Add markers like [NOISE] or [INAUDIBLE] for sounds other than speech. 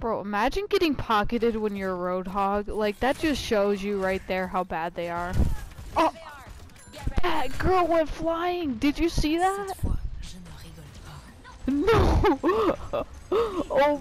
Bro, imagine getting pocketed when you're a roadhog. Like, that just shows you right there how bad they are. Oh! That girl went flying! Did you see that? [LAUGHS] No! [LAUGHS] oh